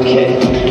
Okay.